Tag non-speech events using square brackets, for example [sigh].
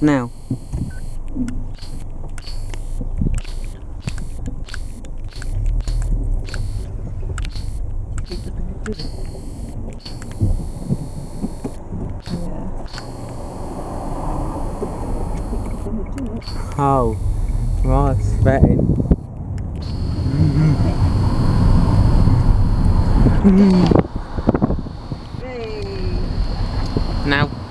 Now. Oh, right, sweating. [laughs] now.